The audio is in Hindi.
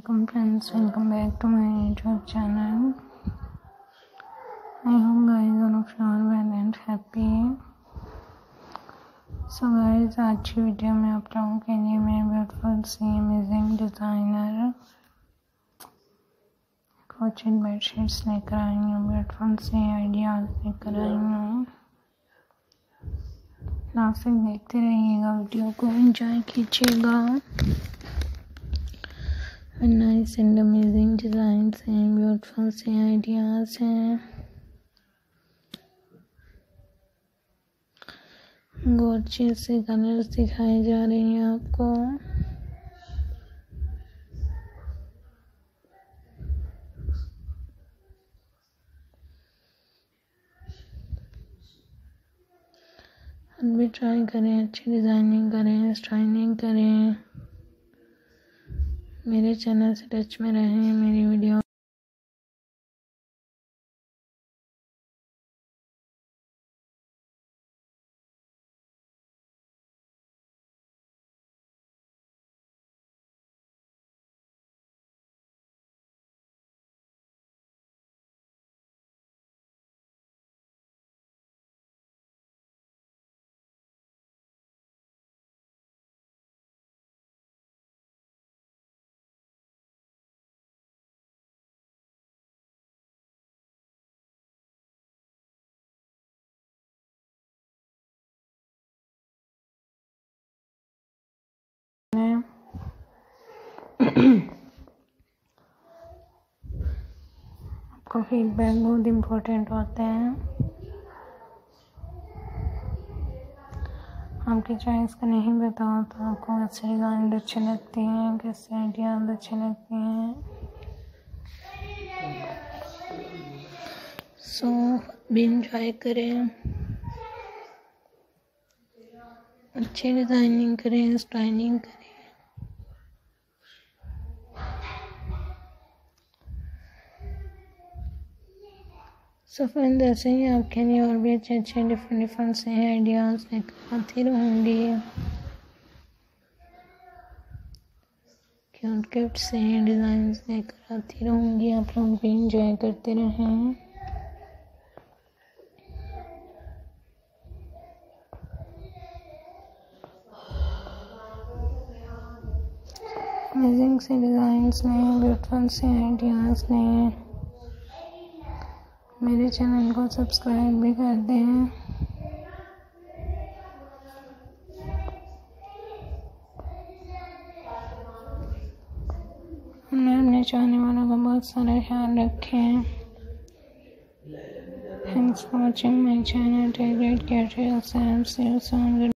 Welcome friends, welcome back to my YouTube channel. I hope guys all of you are well and happy. So guys आज की वीडियो में आप लोगों के लिए मैं ब्यूटीफुल सी अमेजिंग डिज़ाइनर कोचिन बेडशीट्स लेकर आई हूँ ब्यूटीफुल सी आइडियाज़ लेकर आई हूँ लास्ट तक देखते रहिएगा वीडियो को एंजॉय कीजिएगा नाइस एंड अमेजिंग डिज़ाइंस हैं ब्यूटीफुल से आइडियाज़ हैं गोर्जियस से कलर्स दिखाए जा रहे हैं आपको। हम भी ट्राई करें, अच्छी डिज़ाइनिंग करें स्टाइलिंग करें। मेरे चैनल से टच में रहें मेरी वीडियो आपका फीडबैक बहुत इम्पोर्टेंट होते हैं। आपकी चॉइस का नहीं बताओ तो आपको कैसे डिज़ाइन अच्छे लगती हैं, कैसे आइडियाज़ अच्छी लगते हैं। सो भी इंजॉय करें। अच्छी डिज़ाइनिंग करें स्टाइलिंग करें। सो फ्रेंड ऐसे ही आपके लिए और भी अच्छे अच्छे डिफरेंट डिफरेंट से आइडियाज़ लेकर आती रहूँगी क्यूट क्यूट से डिज़ाइन लेकर आती रहूँगी आप लोग भी इंजॉय करते रहें। अमेजिंग से डिज़ाइंस ने ब्यूटीफुल से आइडियाज़ ने मेरे चैनल को सब्सक्राइब भी कर दें। मैं अपने चाहने वालों का बहुत सारा ख्याल रखें thanks for watching my channel take care yourself see